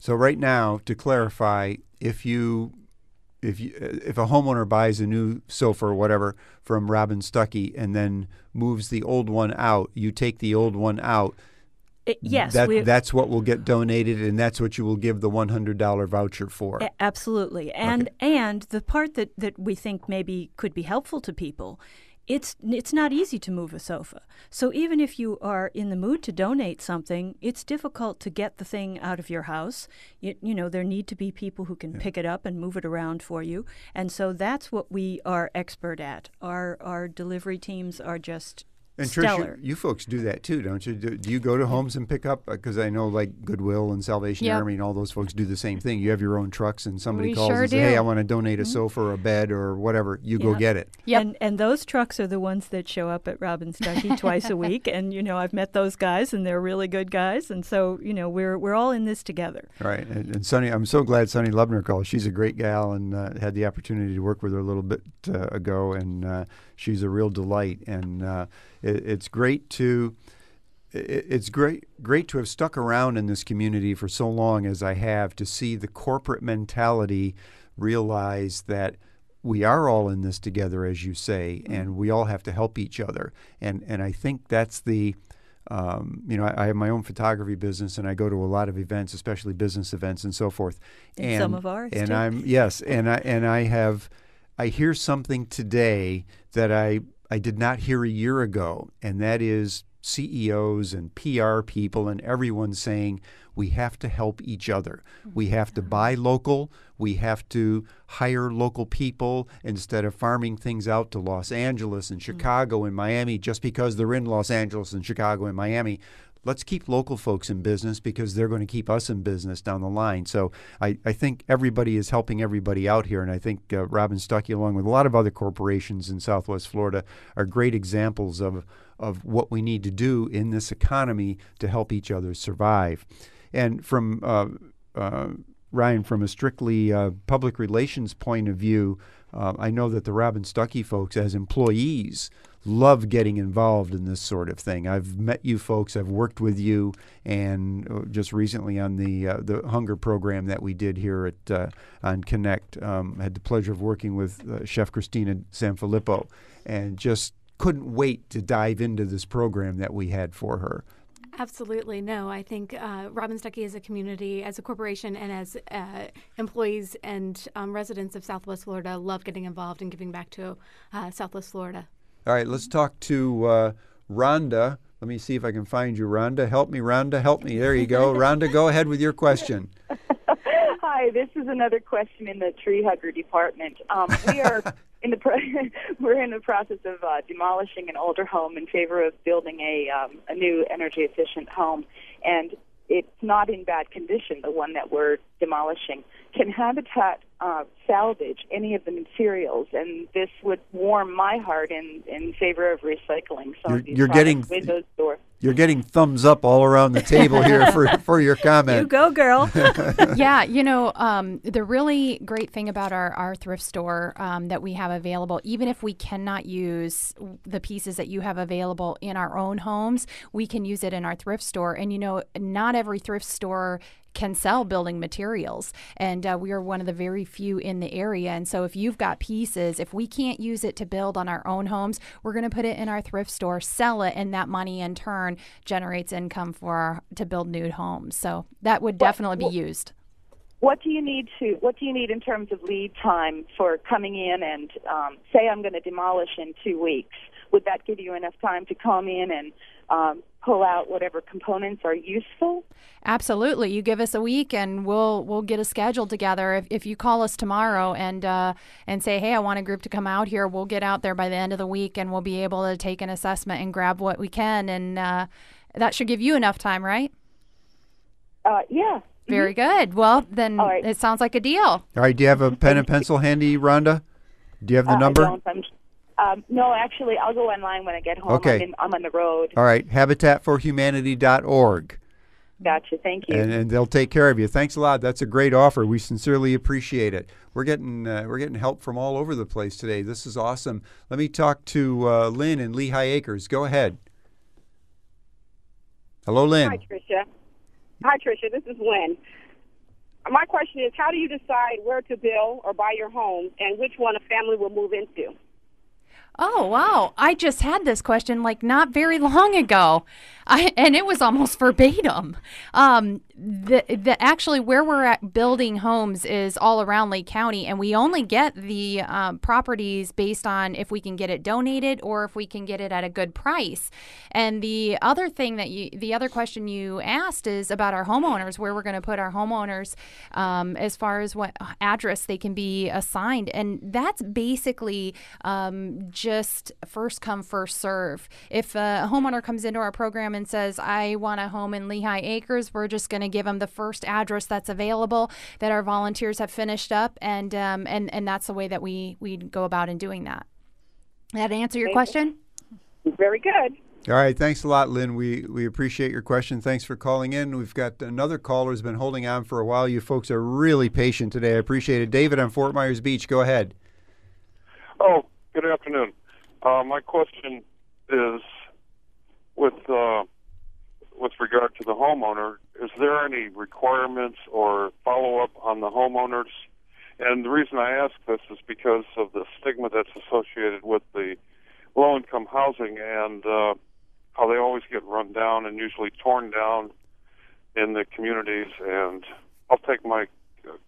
So right now, to clarify, if you if you if a homeowner buys a new sofa or whatever from Robb & Stucky and then moves the old one out, you take the old one out. It- yes, that, that's what will get donated, and that's what you will give the one hundred dollar voucher for. Absolutely. And and the part that, that we think maybe could be helpful to people, it's it's not easy to move a sofa. So even if you are in the mood to donate something, it's difficult to get the thing out of your house. You, you know, there need to be people who can pick it up and move it around for you. And so that's what we are expert at. Our our delivery teams are just And Trish, you, you folks do that too, don't you? Do, do you go to homes and pick up? Because I know like Goodwill and Salvation Yep. Army and all those folks do the same thing. You have your own trucks, and somebody We calls sure and says, "Hey. I want to donate a sofa or a bed or whatever." You go get it. Yep. And and those trucks are the ones that show up at Robb & Stucky twice a week. And you know, I've met those guys, and they're really good guys. And so you know, we're we're all in this together. Right, and, and Sonny, I'm so glad Sonny Lubner called. She's a great gal, and uh, had the opportunity to work with her a little bit uh, ago, and uh, she's a real delight. And uh, it, it's great to, it, it's great great to have stuck around in this community for so long as I have to see the corporate mentality realize that we are all in this together, as you say, and we all have to help each other. And and I think that's the um, you know, I, I have my own photography business, and I go to a lot of events, especially business events and so forth. And some of ours, And too. I'm yes, and I and I have, I hear something today that I I did not hear a year ago, and that is CEOs and PR people and everyone saying we have to help each other. We have to buy local. We have to hire local people instead of farming things out to Los Angeles and hmm. Chicago and Miami just because they're in Los Angeles and Chicago and Miami. Let's keep local folks in business because they're going to keep us in business down the line. So I, I think everybody is helping everybody out here. And I think uh, Robb & Stucky, along with a lot of other corporations in Southwest Florida, are great examples of, of what we need to do in this economy to help each other survive. And from uh, uh, Ryan, from a strictly uh, public relations point of view, uh, I know that the Robb & Stucky folks, as employees, love getting involved in this sort of thing. I've met you folks, I've worked with you, and uh, just recently on the uh, the hunger program that we did here at uh, on Connect, um, had the pleasure of working with uh, Chef Christina Sanfilippo, and just couldn't wait to dive into this program that we had for her. Absolutely. No, I think uh, Robb & Stucky as a community, as a corporation, and as uh, employees and um, residents of Southwest Florida love getting involved and giving back to uh, Southwest Florida. All right, let's talk to uh, Rhonda. Let me see if I can find you, Rhonda. Help me, Rhonda. Help me. There you go. Rhonda, go ahead with your question. Hi, this is another question in the tree hugger department. Um, we are in the pro- we're in the process of uh, demolishing an older home in favor of building a um, a new energy efficient home, and it's not in bad condition. The one that we're demolishing can Habitat uh, salvage any of the materials, and this would warm my heart in in favor of recycling some You're- of these you're getting- windows, doors. You're getting thumbs up all around the table here for, for your comment. You comment. go, girl. yeah, you know, um, the really great thing about our, our thrift store um, that we have available, even if we cannot use the pieces that you have available in our own homes, we can use it in our thrift store. And, you know, not every thrift store can sell building materials. And uh, we are one of the very few in the area. And so if you've got pieces, if we can't use it to build on our own homes, we're going to put it in our thrift store, sell it, and that money in turn generates income for our, to build new homes. So that would definitely be used. What do you need to? What do you need in terms of lead time for coming in and um, say I'm going to demolish in two weeks? Would that give you enough time to come in and um, pull out whatever components are useful? Absolutely. You give us a week and we'll we'll get a schedule together. If, if you call us tomorrow and uh, and say, hey, I want a group to come out here, we'll get out there by the end of the week and we'll be able to take an assessment and grab what we can. And uh, that should give you enough time, right? Uh, yeah. Very good. Well, then All right. it sounds like a deal. All right, do you have a pen and pencil handy, Rhonda? Do you have the Uh, number? I don't. I'm, um, no, actually, I'll go online when I get home. Okay. I'm, in, I'm on the road. All right, habitatforhumanity.org. Gotcha. Thank you. and, and they'll take care of you. Thanks a lot. That's a great offer. We sincerely appreciate it. We're getting uh, we're getting help from all over the place today. This is awesome. Let me talk to uh, Lynn in Lehigh Acres. Go ahead. Hello, Lynn. Hi, Trisha. Hi, Trisha. This is Lynn. my question is, how do you decide where to build or buy your home, and which one a family will move into? Oh, wow. I just had this question like not very long ago. I, and it was almost verbatim. Um, the, the actually where we're at building homes is all around Lee County, and we only get the um, properties based on if we can get it donated or if we can get it at a good price. And the other thing that you, the other question you asked is about our homeowners, where we're going to put our homeowners um, as far as what address they can be assigned, and that's basically um, just first come first serve. If a homeowner comes into our program and says, "I want a home in Lehigh Acres," we're just going to give them the first address that's available that our volunteers have finished up, and um, and and that's the way that we we go about in doing that. That answer your question? Very good. All right, thanks a lot, Lynn. We we appreciate your question. Thanks for calling in. We've got another caller who's been holding on for a while. You folks are really patient today. I appreciate it. David on Fort Myers Beach, go ahead. Oh, good afternoon. Uh, my question is with uh, with regard to the homeowner. Is there any requirements or follow up on the homeowners? And the reason I ask this is because of the stigma that's associated with the low income housing and uh, how they always get run down and usually torn down in the communities. And I'll take my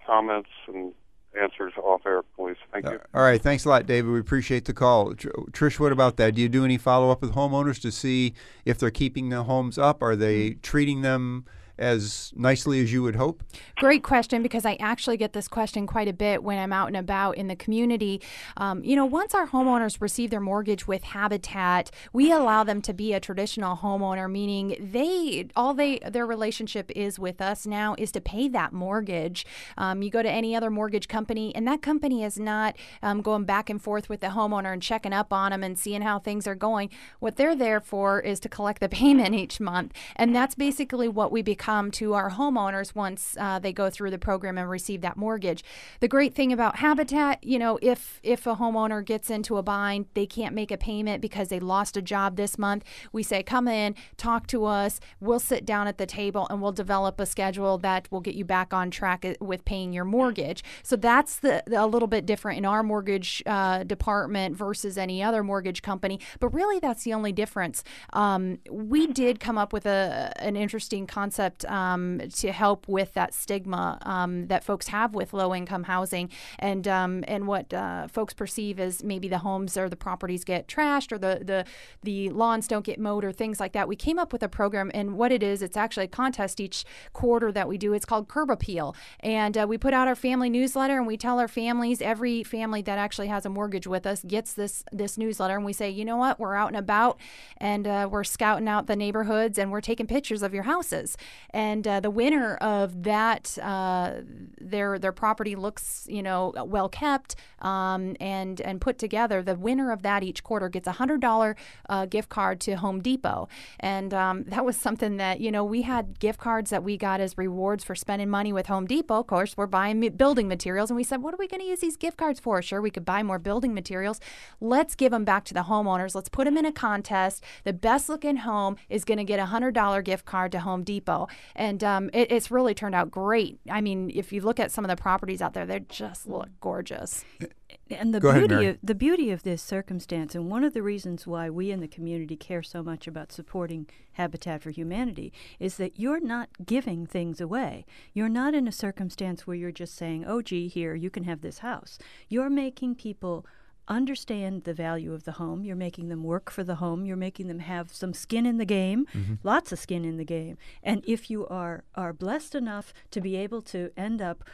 comments and answers off air, please. Thank you. All right, thanks a lot, David. We appreciate the call. Trish, what about that? Do you do any follow up with homeowners to see if they're keeping the homes up? Are they hmm. treating them? As nicely as you would hope? Great question because I actually get this question quite a bit when I'm out and about in the community. Um, you know, once our homeowners receive their mortgage with Habitat, we allow them to be a traditional homeowner, meaning they all they their relationship is with us now is to pay that mortgage. Um, you go to any other mortgage company, and that company is not um, going back and forth with the homeowner and checking up on them and seeing how things are going. What they're there for is to collect the payment each month, and that's basically what we become come to our homeowners once uh, they go through the program and receive that mortgage. The great thing about Habitat, you know, if if a homeowner gets into a bind, they can't make a payment because they lost a job this month. We say, come in, talk to us. We'll sit down at the table and we'll develop a schedule that will get you back on track uh, with paying your mortgage. So that's the, the a little bit different in our mortgage uh, department versus any other mortgage company. But really, that's the only difference. Um, we did come up with a an interesting concept um, to help with that stigma um, that folks have with low income housing. And um, and what uh, folks perceive as maybe the homes or the properties get trashed or the, the the lawns don't get mowed or things like that. We came up with a program and what it is, it's actually a contest each quarter that we do. It's called Curb Appeal, and uh, we put out our family newsletter and we tell our families every family that actually has a mortgage with us gets this this newsletter. And we say, you know what, we're out and about and uh, we're scouting out the neighborhoods and we're taking pictures of your houses and uh, the winner of that, uh, their their property looks you know well kept um, and and put together. The winner of that each quarter gets a hundred dollar uh, gift card to Home Depot, and um, that was something that you know we had gift cards that we got as rewards for spending money with Home Depot. Of course, we're buying building materials, and we said, what are we going to use these gift cards for? Sure, we could buy more building materials. Let's give them back to the homeowners. Let's put them in a contest. The best looking home is going to get a hundred dollar gift card to Home Depot and um, it, it's really turned out great. I mean, if you look at some of the properties out there, they just look gorgeous. And the Go beauty Mary. of the beauty of this circumstance, and one of the reasons why we in the community care so much about supporting Habitat for Humanity, is that you're not giving things away. You're not in a circumstance where you're just saying, "Oh, gee, here you can have this house." You're making people understand the value of the home. You're making them work for the home. You're making them have some skin in the game, mm-hmm. lots of skin in the game. And if you are are blessed enough to be able to end up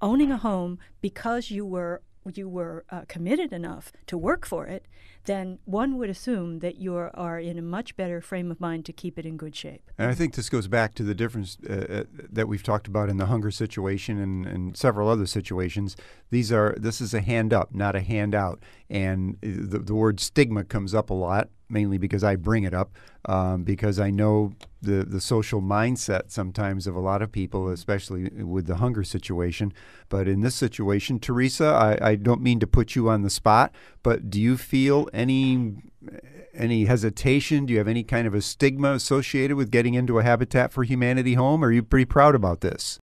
owning a home because you were you were uh, committed enough to work for it, then one would assume that you are in a much better frame of mind to keep it in good shape. And I think this goes back to the difference uh, uh, that we've talked about in the hunger situation and, and several other situations. These are this is a hand up, not a handout. And uh, the, the word stigma comes up a lot, mainly because I bring it up, um, because I know the the social mindset sometimes of a lot of people, mm-hmm. especially with the hunger situation. But in this situation, Teresa, I, I don't mean to put you on the spot, but do you feel any any hesitation? Do you have any kind of a stigma associated with getting into a Habitat for Humanity home? Or are you pretty proud about this?